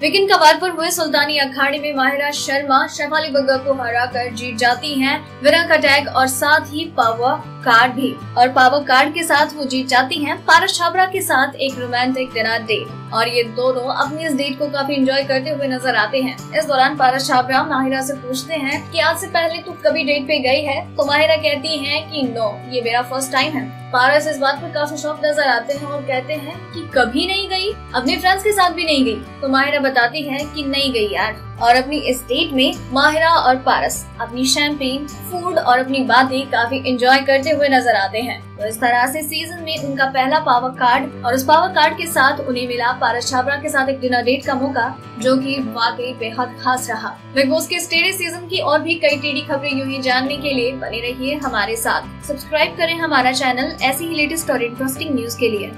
Weekend कवार पर हुए सुल्तानी अखाड़े में माहिरा शर्मा, शेफाली बग्गा को हराकर जीत जाती हैं। विरा का टैग और साथ ही पावर कार्ड भी। और पावर कार्ड के साथ वो जीत जाती हैं। पारस छाबरा के साथ एक रोमांटिक डिनर डेट। और ये दोनों अपनी इस डेट को काफ़ी एंजॉय करते हुए नज़र आते हैं। इस दौरान पारस छाबरा माहिरा से पूछते हैं कि आज से पहले तू कभी डेट पे गई है? तो माहिरा कहती है कि नो ये मेरा फ़र्स्ट टाइम है। पारस इस बात पर काफ़ी शौक नज़र आते हैं और कहते हैं कि कभी नहीं गई? अपने फ्रेंड्स के साथ भी नहीं गई। तो माहिरा बताती है कि नहीं गई यार और अपनी इस डेट में माहिरा और पारस अपनी शैंपेन फ़ूड और अपनी बातें काफ़ी एंजॉय करते हुए नज़र आते हैं। तो इस तरह से सीज़न में उनका पहला पावर कार्ड और उस पावर कार्ड के साथ उन्हें मिला पारस छाबरा के साथ एक डिनर डेट का मौका, जो कि वाकई बेहद खास रहा। बिग बॉस के स्टेडी सीज़न की और भी कई टेढ़ी खबरें यूँ ही जानने के लिए बने रहिए हमारे साथ। सब्सक्राइब करें हमारा चैनल ऐसी ही लेटेस्ट और इंटरेस्टिंग न्यूज़ के लिए।